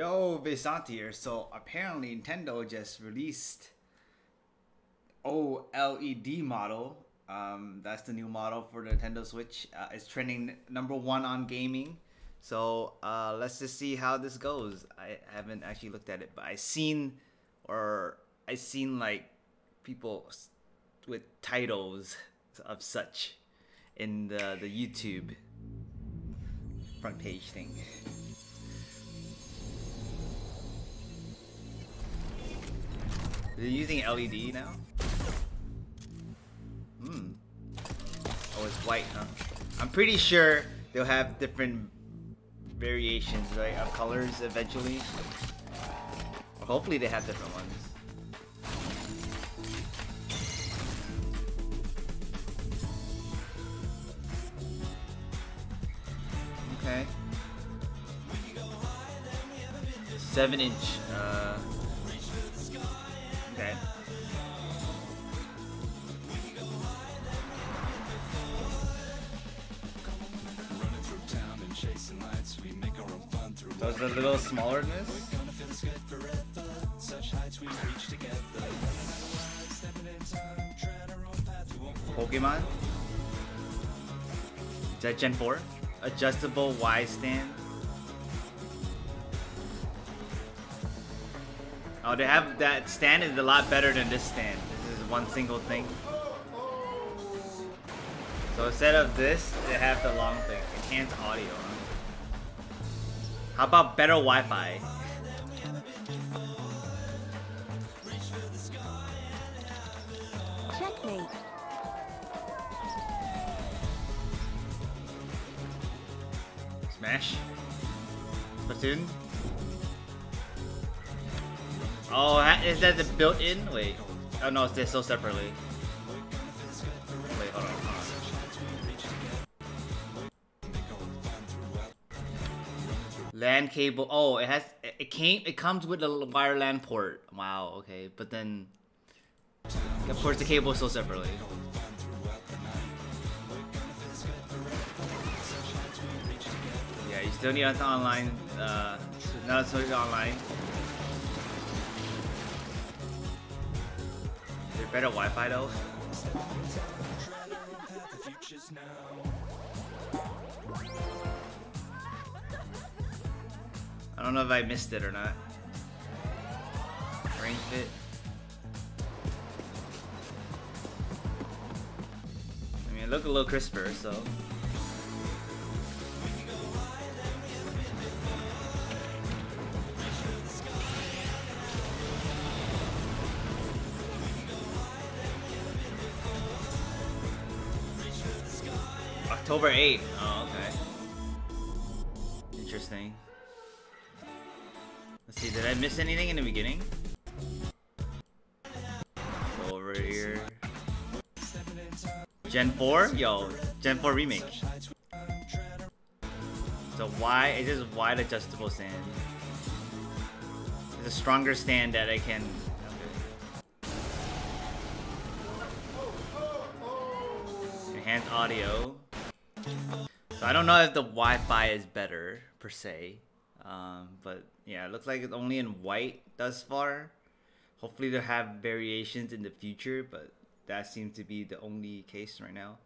Yo, Vinsonte here. So apparently Nintendo just released OLED model. Um, that's the new model for the Nintendo Switch. Uh, it's trending number one on gaming. So uh, let's just see how this goes. I haven't actually looked at it, but I seen or I seen like people with titles of such in the the YouTube front page thing. They're using LED now? Hmm. Oh, it's white, huh? I'm pretty sure they'll have different variations, right, of colors eventually. Hopefully they have different ones. Okay. Seven inch. Uh, So it's a little smaller than this? Pokemon? Is that Gen 4? Adjustable Y stand? Oh, they have that stand is a lot better than this stand. This is one single thing. So instead of this, they have the long thing. Enhanced audio. How about better Wi-Fi? Checkmate. Smash? Splatoon? Oh, is that the built-in? Wait. Oh no, they're so separately. Wait, hold on. LAN cable. Oh, it has. It came. It comes with a wire LAN port. Wow. Okay, but then, of course, the cable is so separately. Yeah, you still need an online. Uh, not so online. Is there better Wi-Fi though? I don't know if I missed it or not. Range fit. I mean, it looked a little crisper, so. October 8th. Oh, okay. Interesting. Let's see, did I miss anything in the beginning? Go over here. Gen 4? Yo, Gen 4 remake. So why it is wide adjustable stand. It's a stronger stand that I can enhance audio. So I don't know if the Wi-Fi is better per se, um, but yeah, it looks like it's only in white thus far. Hopefully they'll have variations in the future, but that seems to be the only case right now.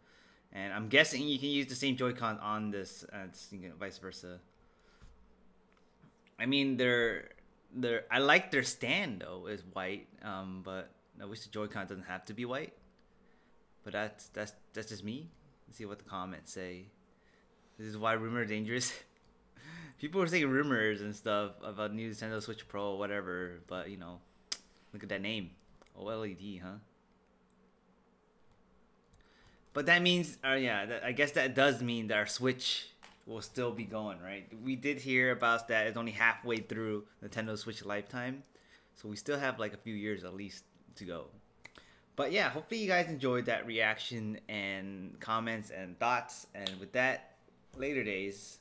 And I'm guessing you can use the same Joy-Con on this, know, vice versa. I mean, they're they're I like their stand though is white, um, but I wish the Joy-Con doesn't have to be white. But that's that's that's just me. Let's see what the comments say. This is why rumor dangerous. People were saying rumors and stuff about new Nintendo Switch Pro or whatever, but you know, look at that name, OLED, huh? But that means, uh, yeah, that, I guess that does mean that our Switch will still be going, right? We did hear about that. It's only halfway through Nintendo Switch lifetime, so we still have like a few years at least to go. But yeah, hopefully you guys enjoyed that reaction and comments and thoughts. And with that, later days.